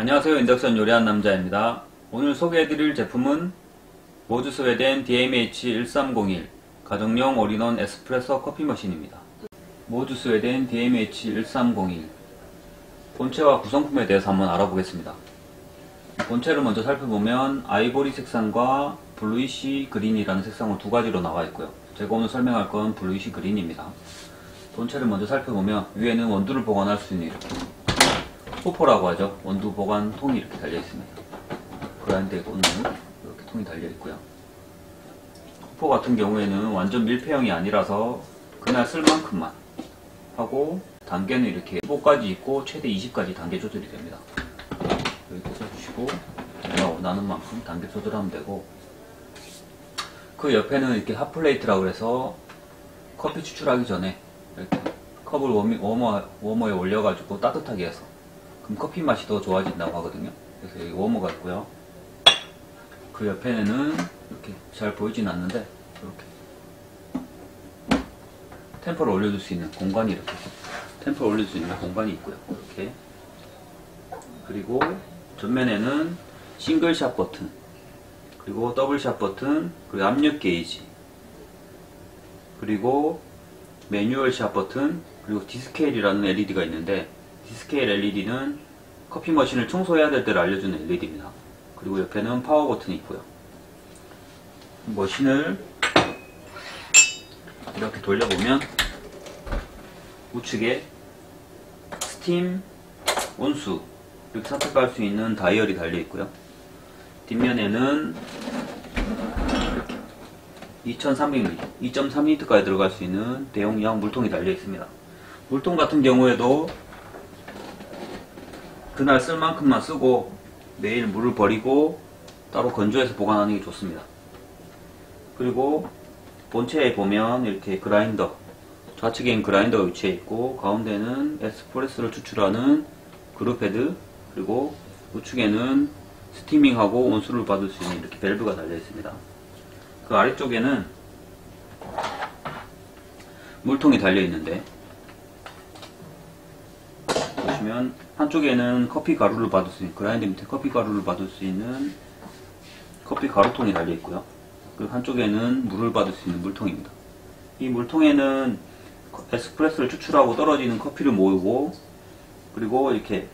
안녕하세요. 인덕션 요리한 남자입니다. 오늘 소개해드릴 제품은 모즈 스웨덴 DMH1301 가정용 올인원 에스프레소 커피 machine입니다. 모즈 스웨덴 DMH1301 본체와 구성품에 대해서 한번 알아보겠습니다. 본체를 먼저 살펴보면 아이보리 색상과 bluish green이라는 색상으로 두 가지로 나와 있고요. 제가 오늘 설명할 건 bluish green입니다. 본체를 먼저 살펴보면 위에는 원두를 보관할 수 있는 이렇게 소포라고 하죠. 원두 보관 통이 이렇게 달려 있습니다. 그라인드에 꽂는 이렇게 통이 달려 있고요. 소포 같은 경우에는 완전 밀폐형이 아니라서 그날 쓸 만큼만 하고 단계는 이렇게 15까지 있고 최대 20까지 단계 조절이 됩니다. 이렇게 써주시고 내가 원하는 만큼 단계 조절하면 되고 그 옆에는 이렇게 핫플레이트라고 해서 커피 추출하기 전에 이렇게 컵을 워미, 워머, 워머에 올려가지고 따뜻하게 해서 커피 맛이 더 좋아진다고 하거든요. 그래서 여기 워머가 있고요. 그 옆에는 이렇게 잘 보이진 않는데 이렇게 tamper를 올려줄 수 있는 공간이 이렇게 tamper를 올릴 수 있는 공간이 있고요. 이렇게 그리고 전면에는 single shot 버튼 그리고 double shot 버튼 그리고 압력 게이지 그리고 manual shot 버튼 그리고 descale이라는 LED가 있는데 descale LED는 커피 machine을 청소해야 될 때를 알려주는 LED입니다. 그리고 옆에는 파워 버튼이 있고요. machine을 이렇게 돌려보면 우측에 스팀, 온수 이렇게 선택할 수 있는 다이얼이 달려 있고요. 뒷면에는 2300ml, 2.3리터까지 들어갈 수 있는 대용량 물통이 달려 있습니다. 물통 같은 경우에도 그날 쓸 만큼만 쓰고 내일 물을 버리고 따로 건조해서 보관하는 게 좋습니다. 그리고 본체에 보면 이렇게 그라인더 좌측엔 그라인더가 위치해 있고 가운데는 에스프레소를 추출하는 그루패드 그리고 우측에는 스티밍하고 온수를 받을 수 있는 이렇게 밸브가 달려 있습니다. 그 아래쪽에는 물통이 달려 있는데 보시면 한쪽에는 커피 가루를 받을 수 있는 그라인드 밑에 커피 가루를 받을 수 있는 커피 가루통이 달려 있고요. 그리고 한쪽에는 물을 받을 수 있는 물통입니다. 이 물통에는 에스프레소를 추출하고 떨어지는 커피를 모으고 그리고 이렇게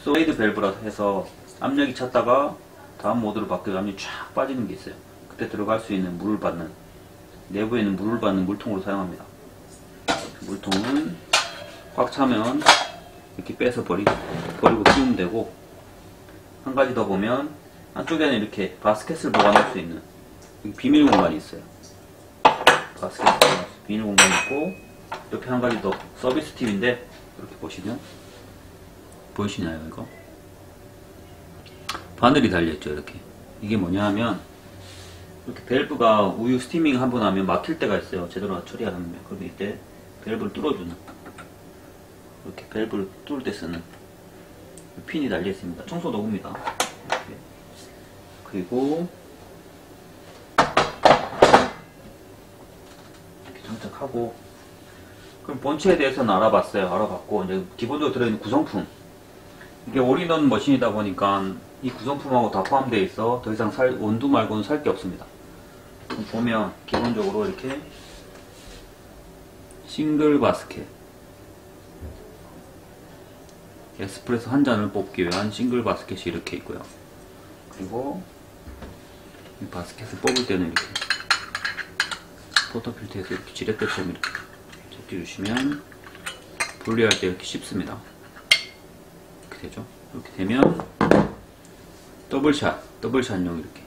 solenoid 밸브라 해서 압력이 찼다가 다음 모드로 바뀌어 압력이 쫙 빠지는 게 있어요. 그때 들어갈 수 있는 물을 받는 내부에는 물을 받는 물통으로 사용합니다. 물통은 꽉 차면 이렇게 빼서 버리, 버리고 끼우면 되고 한 가지 더 보면 한쪽에는 이렇게 바스켓을 보관할 수 있는 비밀 공간이 있어요. 바스켓 비밀 공간이 있고 옆에 한 가지 더 서비스 팁인데 이렇게 보시면 보이시나요 이거? 바늘이 달려있죠 이렇게 이게 뭐냐 하면 이렇게 밸브가 우유 스티밍 한 번 하면 막힐 때가 있어요 제대로 처리하면 그럼 이때 밸브를 뚫어주는 이렇게 밸브를 뚫을 때 쓰는 핀이 달려 있습니다. 청소 도구입니다. 이렇게. 그리고 이렇게 장착하고 그럼 본체에 대해서는 알아봤어요. 알아봤고 이제 기본적으로 들어있는 구성품 이게 all-in-one machine이다 보니까 이 구성품하고 다 포함되어 있어 더 이상 살, 원두 말고는 살 게 없습니다. 보면 기본적으로 이렇게 싱글 바스켓 에스프레소 한 잔을 뽑기 위한 싱글 바스켓이 이렇게 있고요. 그리고 이 바스켓을 뽑을 때는 이렇게 portafilter에서 이렇게 지렛대처럼 이렇게 제껴주시면 분리할 때 이렇게 쉽습니다. 이렇게 되죠. 이렇게 되면 double shot, double shot용 이렇게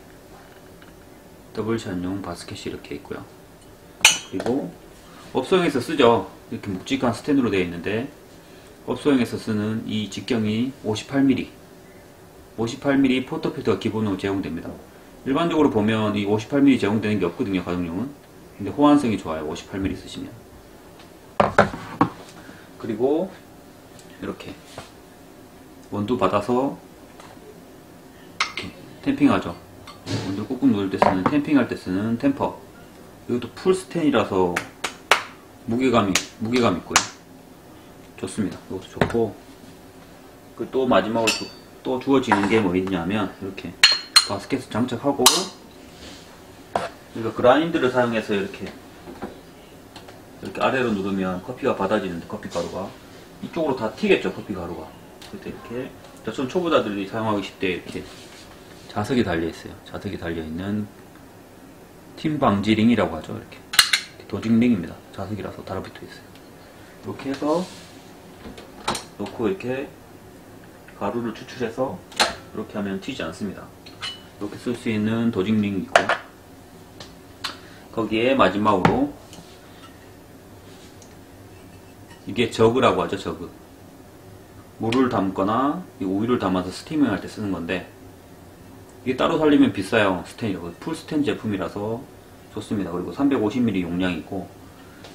double shot용 바스켓이 이렇게 있고요. 그리고 업소용에서 쓰죠. 이렇게 묵직한 스탠드로 되어 있는데 업소용에서 쓰는 이 직경이 58mm 58mm 포터필터가 기본으로 제공됩니다. 일반적으로 보면 이 58mm 제공되는 게 없거든요 가정용은. 근데 호환성이 좋아요 58mm 쓰시면. 그리고 이렇게 원두 받아서 이렇게 템핑하죠. 원두 꾹꾹 누를 때 쓰는 템핑할 때 쓰는 템퍼. 이것도 풀스텐이라서 무게감이 무게감 있고요 좋습니다. 이것도 좋고 그 또 마지막으로 또 주어지는 게 뭐 있냐면 이렇게 바스켓을 장착하고 그러니까 그라인드를 사용해서 이렇게 이렇게 아래로 누르면 커피가 받아지는데 커피 가루가. 이쪽으로 다 튀겠죠 커피 가루가. 그때 이렇게 저처럼 초보자들이 사용하기 쉽게 이렇게 자석이 달려 있어요. 자석이 달려 있는 팀 방지 링이라고 하죠 이렇게. dosing ring입니다. 자석이라서 달라붙어 있어요. 이렇게 해서 놓고 이렇게 가루를 추출해서 이렇게 하면 튀지 않습니다. 이렇게 쓸 수 있는 dosing ring이 있고 거기에 마지막으로 이게 jug라고 하죠 jug. 물을 담거나 이 우유를 담아서 steaming 할 때 쓰는 건데 이게 따로 사려면 비싸요 스텐이라고 풀스텐 제품이라서 좋습니다. 그리고 350ml 용량이고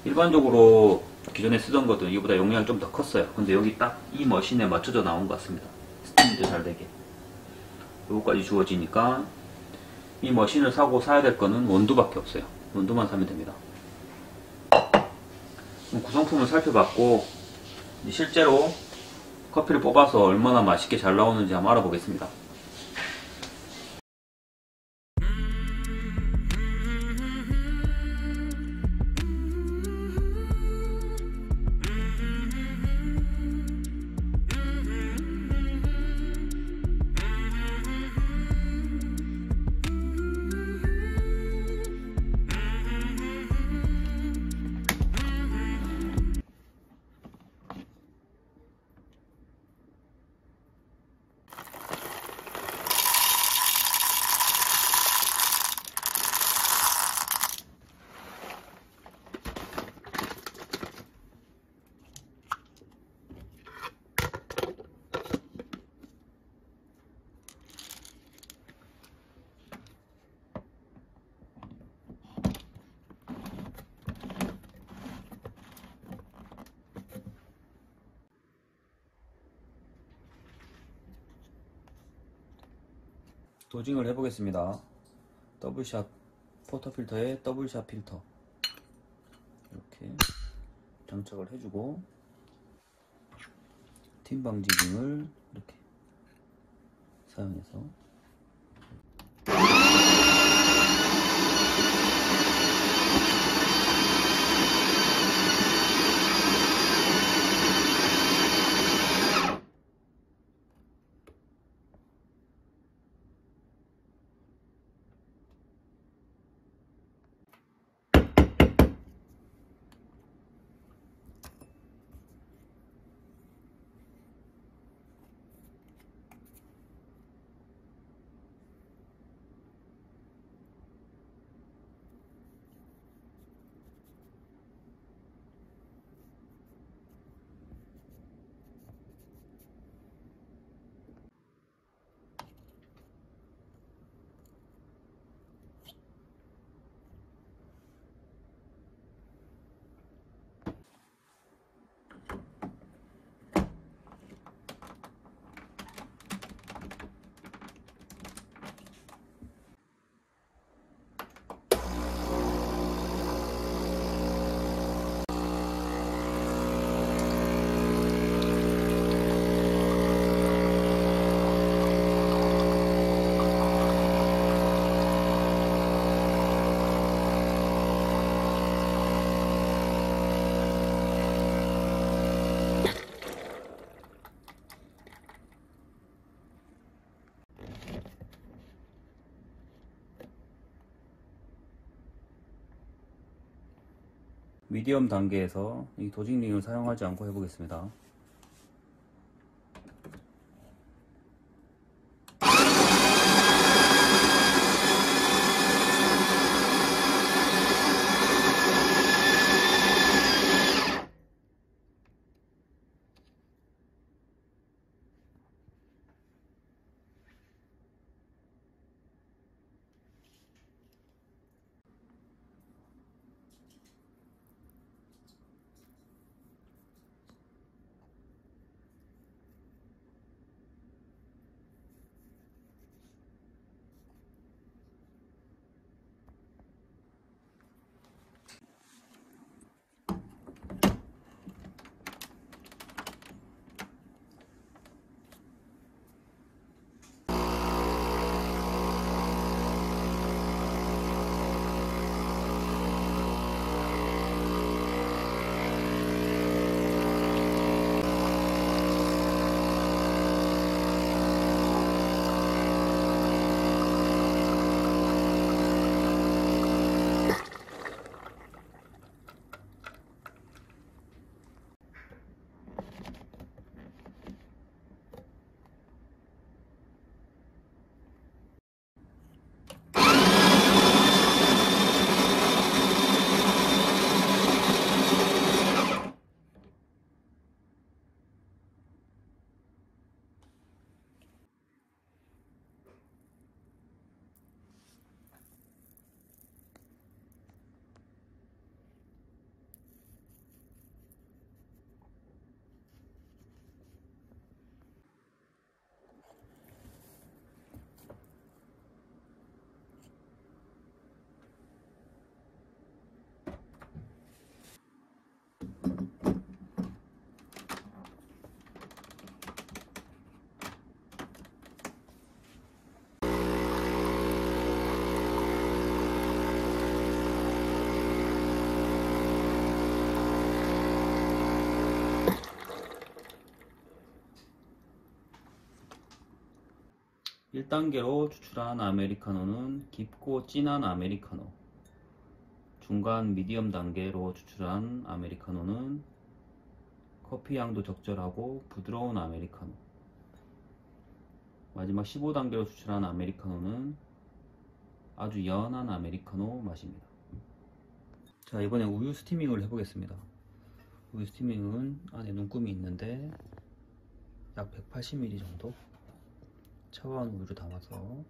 일반적으로 기존에 쓰던 것들은 이보다 용량이 좀 더 컸어요. 근데 여기 딱 이 머신에 맞춰져 나온 것 같습니다. 스팀도 잘 되게. 요거까지 주어지니까 이 머신을 사고 사야 될 거는 원두밖에 없어요. 원두만 사면 됩니다. 구성품을 살펴봤고 실제로 커피를 뽑아서 얼마나 맛있게 잘 나오는지 한번 알아보겠습니다 dosing을 해보겠습니다. double shot portafilter에 double shot 필터 이렇게 장착을 해주고 튐 방지 링을 이렇게 사용해서 미디엄 단계에서 이 도직링을 사용하지 않고 해보겠습니다. 1단계로 추출한 아메리카노는 깊고 진한 아메리카노. 중간 미디엄 단계로 추출한 아메리카노는 커피 향도 적절하고 부드러운 아메리카노. 마지막 15단계로 추출한 아메리카노는 아주 연한 아메리카노 맛입니다. 자, 이번에 우유 스티밍을 해보겠습니다. 우유 스티밍은 안에 눈금이 있는데 약 180ml 정도 차가운 우유를 담아서.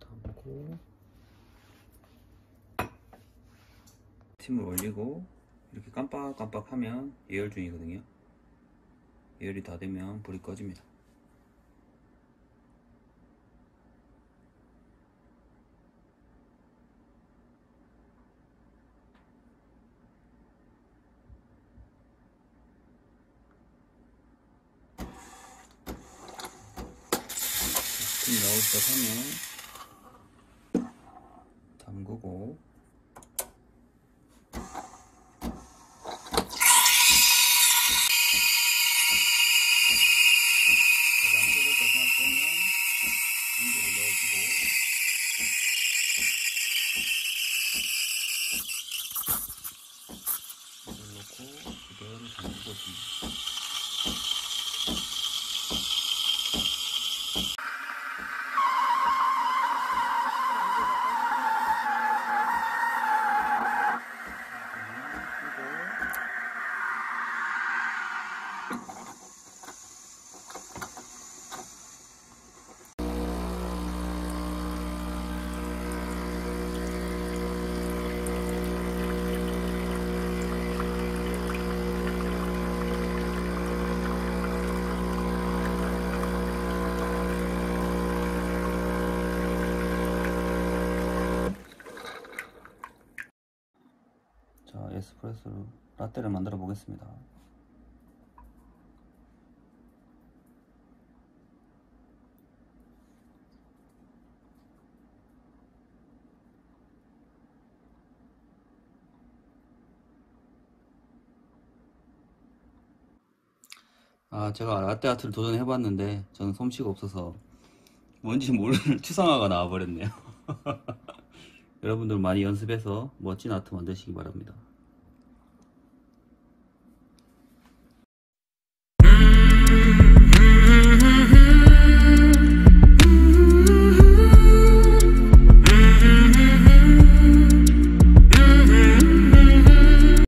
담고. 스팀을 올리고 이렇게 깜빡깜빡 하면 예열 중이거든요. 예열이 다 되면 불이 꺼집니다 스팀이 나오기 시작하면 담그고 자, 에스프레소 라떼를 만들어 보겠습니다. 아, 제가 라떼 아트를 도전해 봤는데 저는 솜씨가 없어서 뭔지 모르는 추상화가 나와버렸네요. 여러분들 많이 연습해서 멋진 아트 만드시기 바랍니다.